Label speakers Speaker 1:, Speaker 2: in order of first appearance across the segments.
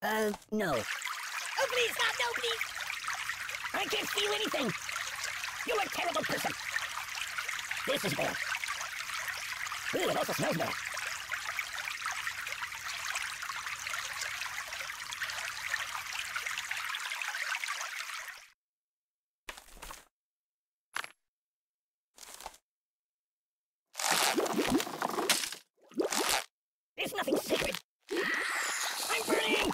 Speaker 1: Uh, no.
Speaker 2: Oh, please, stop! No, please!
Speaker 1: I can't feel anything. You're a terrible person. This is bad. Ooh, it also smells bad. There's nothing sacred. I'm burning!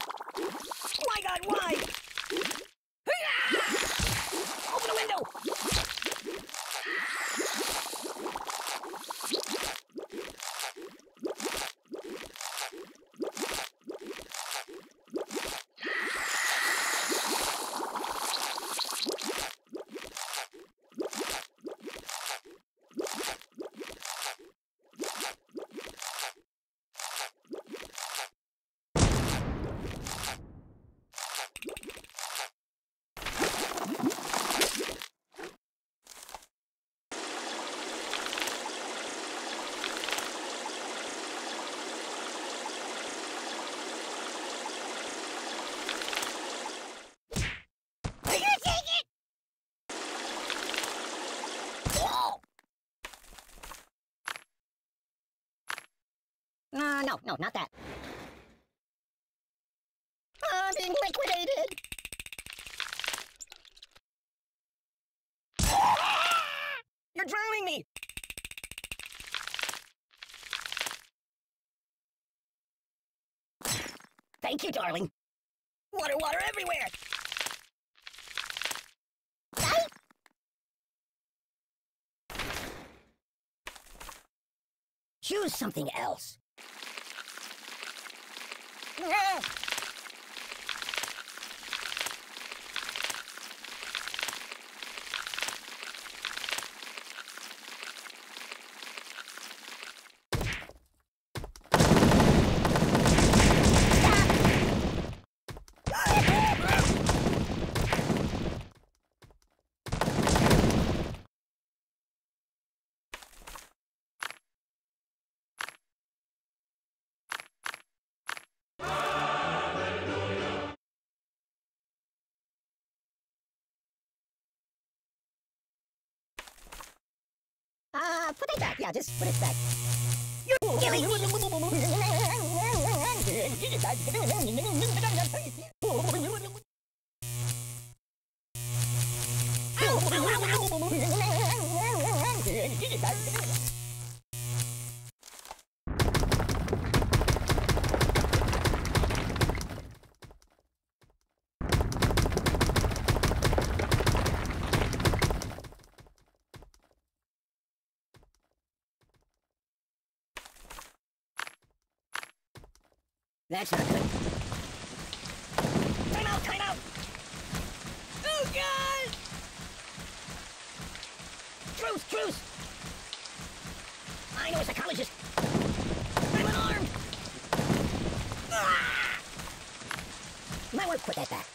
Speaker 1: My God, why? Open the window!
Speaker 2: Will you take it?
Speaker 1: Oh! Uh, no, no, not that. I'm being liquidated! Ah! You're drowning me! Thank you, darling. Water, water everywhere! Choose something else. Uh, put it back. Yeah, just put it back. You're killing That's not good. Time out, time out!
Speaker 2: Oh, God!
Speaker 1: Truce, truce! I know a psychologist. I'm unarmed! Ah! Might want to put that back.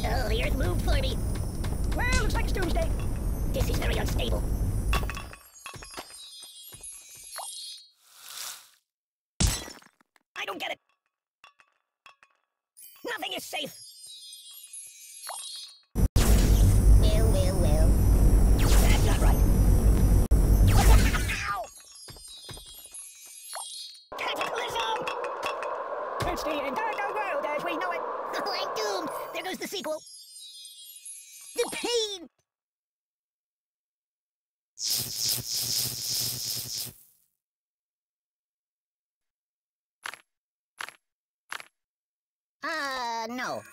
Speaker 1: Oh, the earth moved for me. Well, looks like it's doomsday. This is very unstable. Don't get it. Nothing is safe. Well, well, well. That's not right. Ow! Cataclysm! It's the entire world as we know it. Oh, I'm doomed. There goes the sequel. The pain. Uh, Uh, no.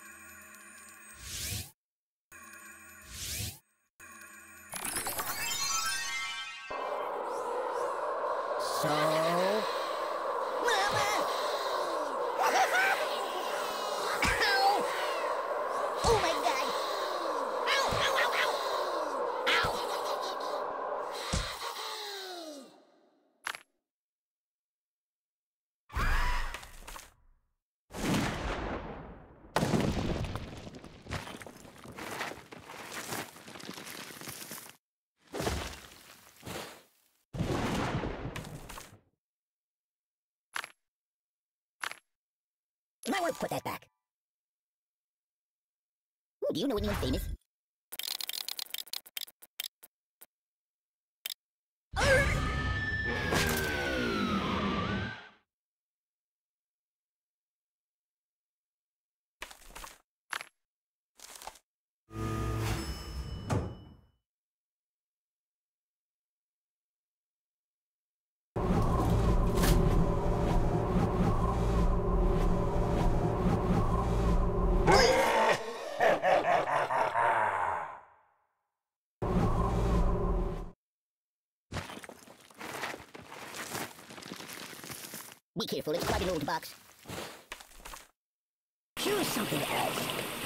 Speaker 1: You might want to put that back. Ooh, do you know anyone famous? Be careful, it's quite an old box. Choose something else.